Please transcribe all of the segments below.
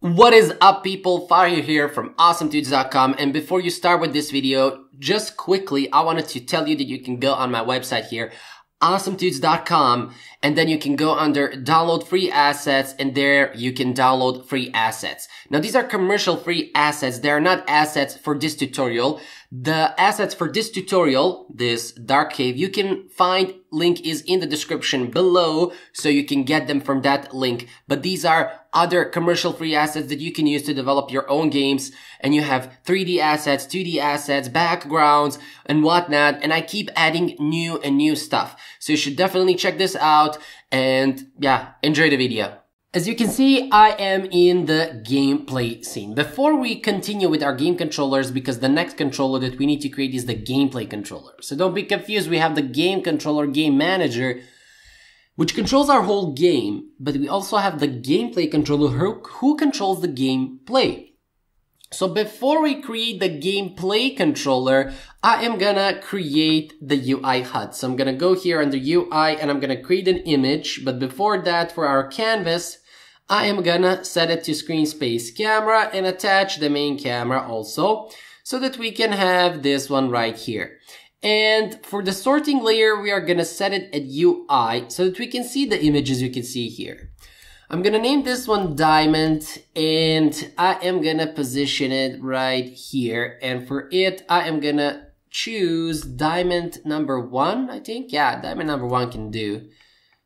What is up people, Fahir here from AwesomeTuts.com and before you start with this video, just quickly I wanted to tell you that you can go on my website here, AwesomeTuts.com and then you can go under download free assets and there you can download free assets. Now these are commercial free assets, they are not assets for this tutorial. The assets for this tutorial, this dark cave, you can find link is in the description below so you can get them from that link. But these are other commercial free assets that you can use to develop your own games and you have 3D assets, 2D assets, backgrounds and whatnot and I keep adding new and new stuff. So you should definitely check this out and yeah, enjoy the video. As you can see, I am in the gameplay scene. Before we continue with our game controllers, because the next controller that we need to create is the gameplay controller. So don't be confused, we have the game controller, game manager, which controls our whole game, but we also have the gameplay controller who, controls the gameplay. So before we create the gameplay controller, I am gonna create the UI HUD. So I'm gonna go here under UI and I'm gonna create an image. But before that, for our canvas, I am gonna set it to screen space camera and attach the main camera also so that we can have this one right here. And for the sorting layer, we are gonna set it at UI so that we can see the images you can see here. I'm gonna name this one diamond and I am gonna position it right here. And for it, I am gonna choose diamond number one, I think. Yeah, diamond number one can do.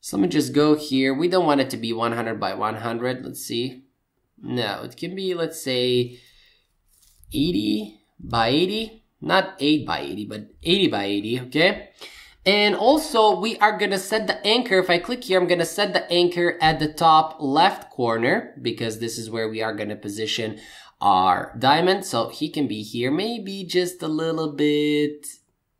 So let me just go here. We don't want it to be 100 by 100. Let's see. No, it can be, let's say, 80 by 80. Not 8 by 80, but 80 by 80, okay? And also, we are gonna set the anchor. If I click here, I'm gonna set the anchor at the top left corner because this is where we are gonna position our diamond. So he can be here, maybe just a little bit.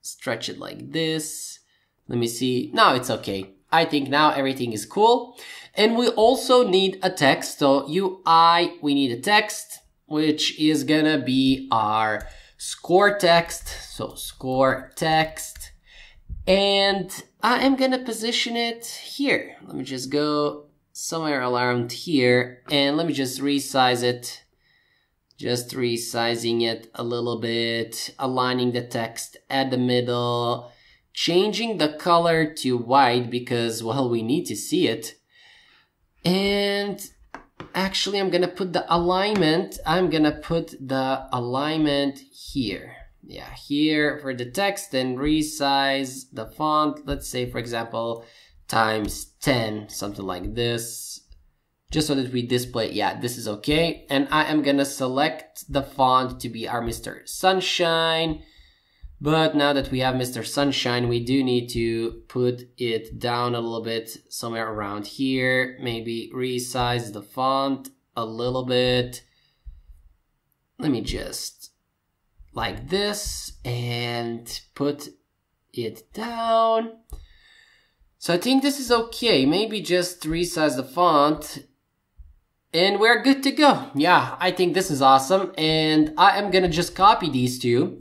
Stretch it like this. Let me see. No, it's okay. I think now everything is cool. And we also need a text. So UI, we need a text, which is gonna be our score text. So score text. And I am gonna position it here. Let me just go somewhere around here and let me just resize it. Just resizing it a little bit, aligning the text at the middle, changing the color to white because, well, we need to see it. And actually, I'm gonna put the alignment, I'm gonna put the alignment here. Yeah, here for the text and resize the font. Let's say, for example, times 10, something like this. Just so that we display, yeah, this is okay. And I am gonna select the font to be our Mr. Sunshine but now that we have Mr. Sunshine, we do need to put it down a little bit somewhere around here. Maybe resize the font a little bit. Let me just like this and put it down. So I think this is okay. Maybe just resize the font and we're good to go. Yeah, I think this is awesome. And I am gonna just copy these two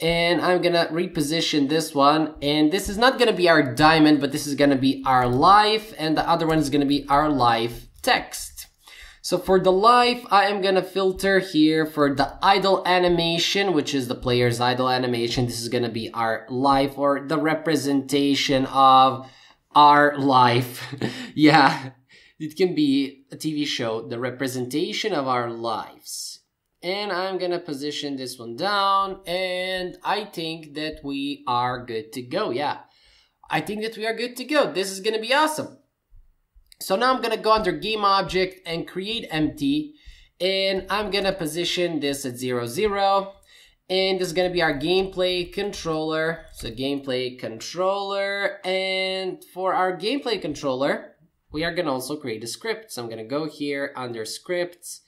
and I'm gonna reposition this one. And this is not gonna be our diamond but this is gonna be our life. And the other one is gonna be our life text. So for the life I am gonna filter here for the idle animation which is the player's idle animation. This is gonna be our life or the representation of our life. Yeah it can be a TV show the representation of our lives and I'm gonna position this one down and I think that we are good to go. Yeah, I think that we are good to go. This is gonna be awesome. So now I'm gonna go under game object and create empty and I'm gonna position this at zero, zero. And this is gonna be our gameplay controller. So gameplay controller. And for our gameplay controller, we are gonna also create a script. So I'm gonna go here under scripts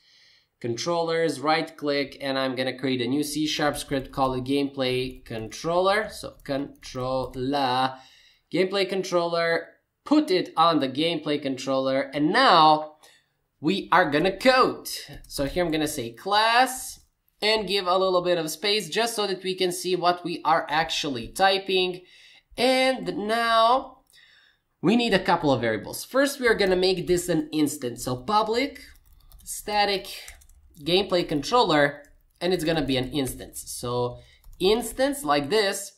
controllers, right click, and I'm gonna create a new C sharp script called gameplay controller. So controller, gameplay controller, put it on the gameplay controller, and now we are gonna code. So here I'm gonna say class and give a little bit of space just so that we can see what we are actually typing. And now we need a couple of variables. First, we are gonna make this an instance. So public static gameplay controller and it's gonna be an instance. So instance like this,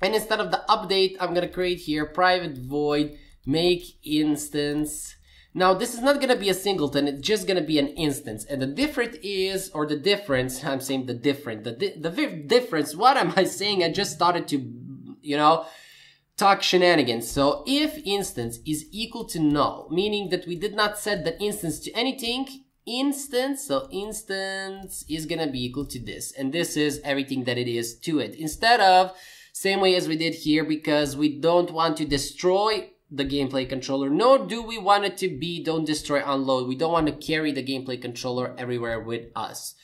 and instead of the update, I'm gonna create here private void make instance. Now this is not gonna be a singleton, it's just gonna be an instance. And the difference is, or the difference, I'm saying the different, the, di the difference, what am I saying? I just started to, you know, talk shenanigans. So if instance is equal to null, meaning that we did not set the instance to anything, instance, so instance is gonna be equal to this. And this is everything that it is to it. Instead of, same way as we did here, because we don't want to destroy the gameplay controller, nor do we want it to be don't destroy on load. We don't want to carry the gameplay controller everywhere with us.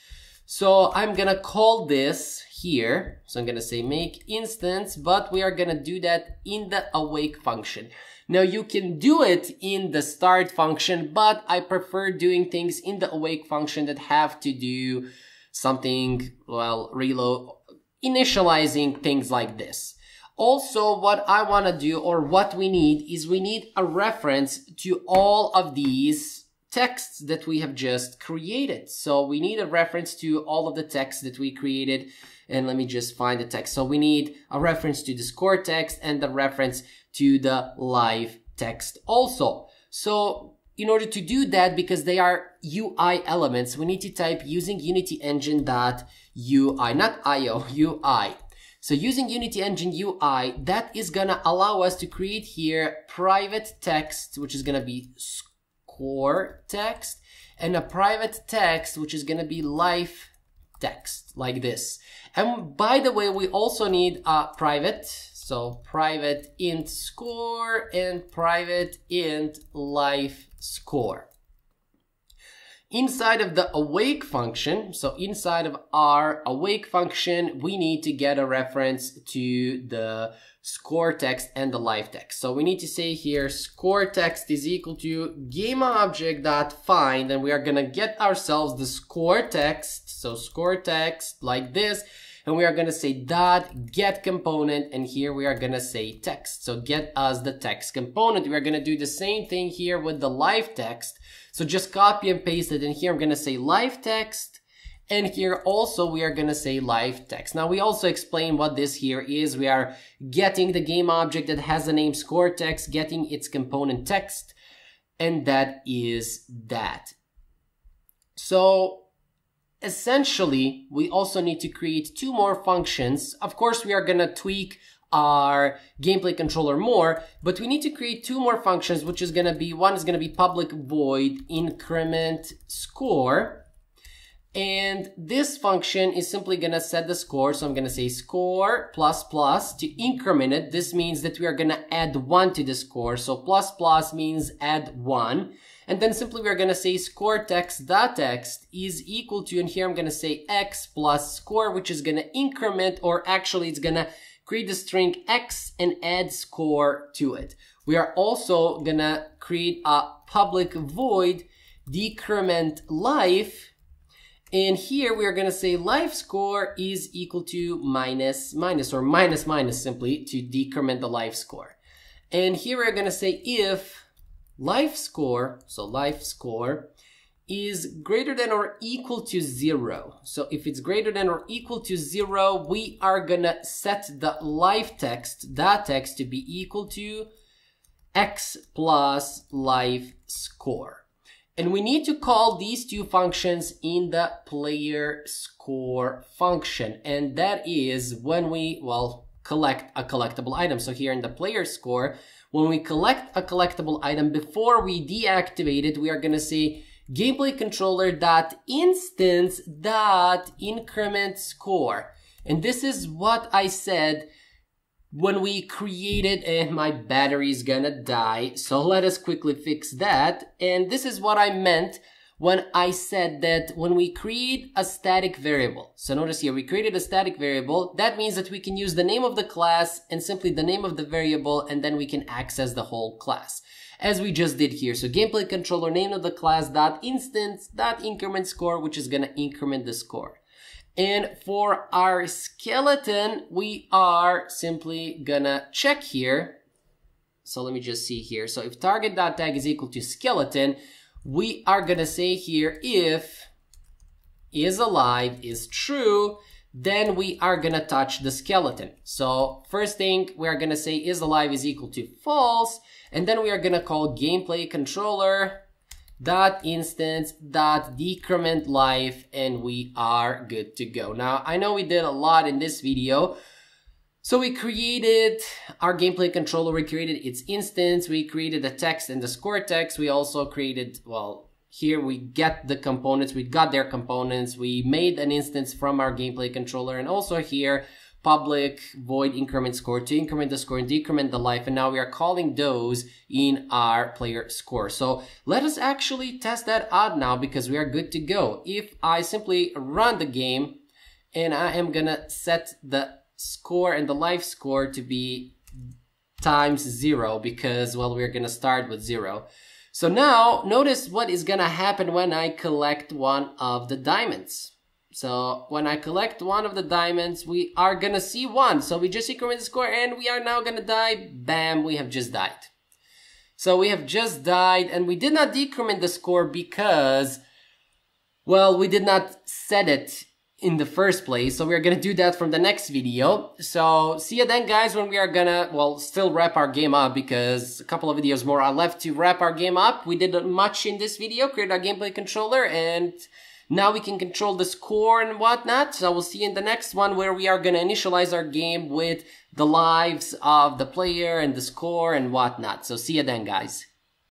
So I'm gonna call this here. So I'm gonna say make instance, but we are gonna do that in the awake function. Now you can do it in the start function, but I prefer doing things in the awake function that have to do something, well, reload, initializing things like this. Also, what I want to do or what we need is we need a reference to all of these texts that we have just created. So we need a reference to all of the texts that we created. And let me just find the text. So we need a reference to the score text and the reference to the live text also. So in order to do that, because they are UI elements, we need to type using Unity Engine dot UI, not IO, UI. So using Unity Engine UI, that is gonna allow us to create here private text, which is gonna be score text, and a private text, which is gonna be live text, like this. And by the way, we also need a private so private int score and private int live score. Inside of the awake function, so inside of our awake function, we need to get a reference to the score text and the live text. So we need to say here score text is equal to game object dot find, and we are gonna get ourselves the score text. So score text like this, and we are going to say dot get component and here we are going to say text. So get us the text component. We are going to do the same thing here with the live text. So just copy and paste it and here I'm going to say live text and here also we are going to say live text. Now we also explain what this here is. We are getting the game object that has the name score text, getting its component text, and that is that. So essentially, we also need to create two more functions. Of course, we are going to tweak our gameplay controller more, but we need to create two more functions, which is going to be, one is going to be public void increment score. And this function is simply going to set the score. So I'm going to say score plus plus to increment it. This means that we are going to add one to the score. So plus plus means add one. And then simply we're going to say score text text is equal to, and here I'm going to say x plus score, which is going to increment, or actually it's going to create the string x and add score to it. We are also going to create a public void decrement life. and here we are going to say life score is equal to minus minus or minus minus simply to decrement the life score. And here we're going to say if life score, so life score, is greater than or equal to zero. So if it's greater than or equal to zero, we are gonna set the live text, that text to be equal to x plus life score. And we need to call these two functions in the player score function. And that is when we, well, collect a collectible item. So here in the player score, when we collect a collectible item, before we deactivate it, we are going to say gameplay controller dot instance dot increment score. And this is what I said when we created and my battery is gonna die. So let us quickly fix that. And this is what I meant when I said that when we create a static variable, so notice here, we created a static variable, that means that we can use the name of the class and simply the name of the variable, and then we can access the whole class, as we just did here. So gameplay controller name of the class dot instance dot increment score, which is gonna increment the score. And for our skeleton, we are simply gonna check here. So let me just see here. So if target.tag is equal to skeleton, we are gonna say here if is alive is true, then we are gonna touch the skeleton. So first thing we are gonna say is alive is equal to false, and then we are gonna call gameplay controller dot instance dot decrement life and we are good to go. Now I know we did a lot in this video. So we created our gameplay controller, we created its instance, we created the text and the score text. We also created, well, here we get the components, we got their components, we made an instance from our gameplay controller and also here public void increment score to increment the score and decrement the life and now we are calling those in our player score so let us actually test that out now because we are good to go if i simply run the game and i am gonna set the score and the life score to be times zero because well we're gonna start with zero so now notice what is gonna happen when i collect one of the diamonds so when I collect one of the diamonds, we are gonna see one. So we just increment the score and we are now gonna die. Bam, we have just died. So we have just died and we did not decrement the score because, well, we did not set it in the first place. So we're gonna do that from the next video. So see you then guys when we are gonna, well, still wrap our game up because a couple of videos more are left to wrap our game up. We did much in this video, create our gameplay controller and now we can control the score and whatnot. So we'll see you in the next one where we are to initialize our game with the lives of the player and the score and whatnot. So see you then, guys.